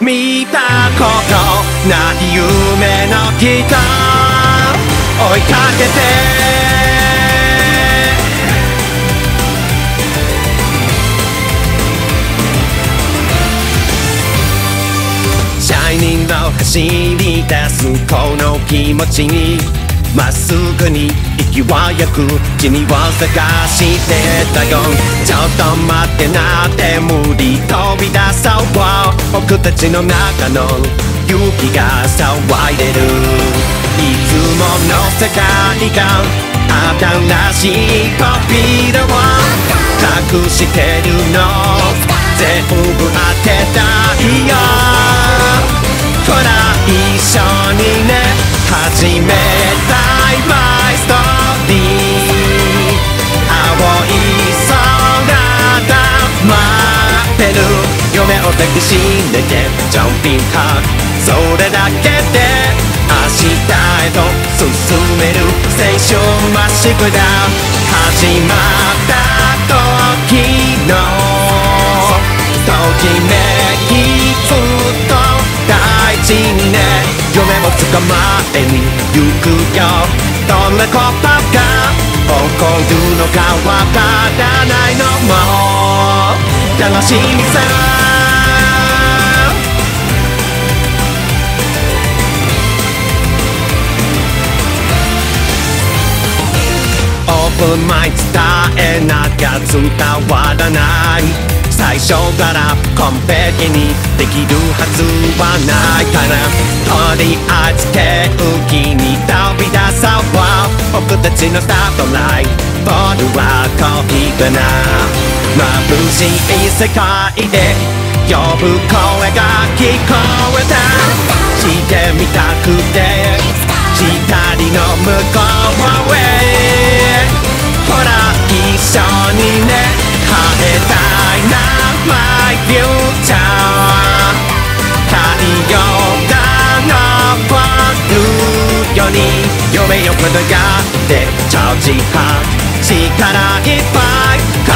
見たことない夢のギター追いかけて。シャイニングを走り出すこの気持ちに。まっすぐに息はよく。君を探してたよ。ちょっと待ってなって無理飛び出そう僕たちの中の勇気が騒いでる。いつもの世界が新しい扉を隠してるの。全部当てたいよ。始めたいマイストーリー。青い空が待ってる。夢を抱きしめてジャンピングハー。それだけで明日へと進める。青春まっしぐだ。始よ。どんなことが起こるのかわからないのも楽しみさ。オープンマイ伝えなきゃ伝わらない。最初から完璧にできるはずはないからとりあえず手浮きに飛び出そう。僕たちのスタートラインボールは恋かな。眩しい世界で呼ぶ声が聞こえた。してみたくて光の向こうへ。ほら一緒に。に夢よく願ってチャージハー力いっぱい叶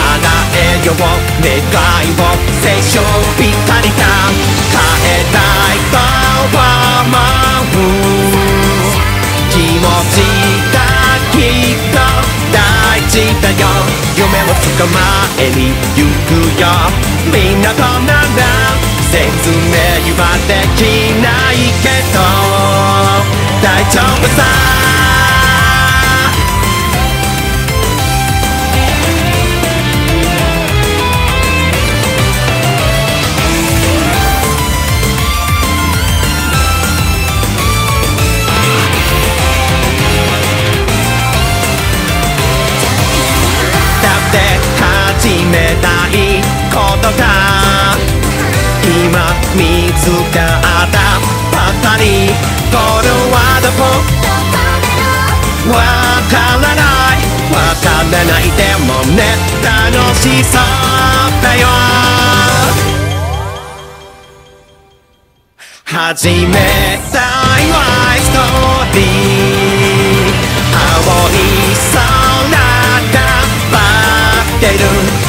えよう願いを青春ぴったりだ変えたいと思う気持ちがきっと大事だよ夢を捕まえに行くよみんなとなら説明はできないけど始めたいことが今見つかった。ばかりゴールはどこわからない。わからない。でもね楽しそうだよ始めたい。マイストーリー青い。空が待ってる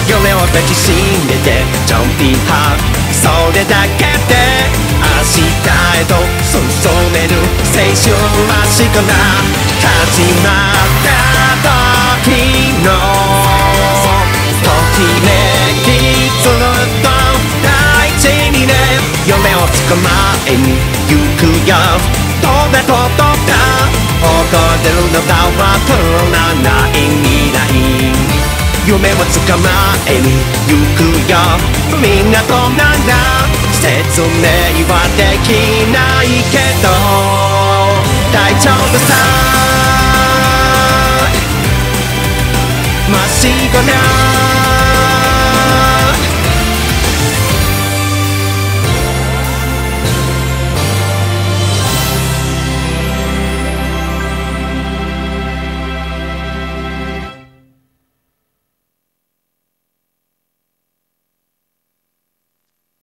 夢を抱きしめてジャンピングハーそれだけで日へと進める青春はしかな始まった時のときめきずっと大事にね夢を捕まえに行くよどれとどれ起こるのかわからない未来夢を捕まえに行くよ。みんなとなら説明はできないけど大丈夫さ。まっしぐな。